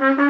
Mm-hmm.